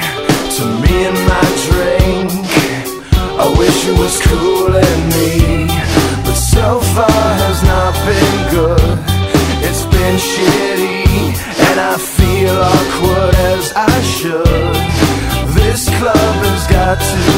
to me and my drink. I wish it was cool in me, but so far has not been good. It's been shitty, and I feel awkward as I should. This club has got to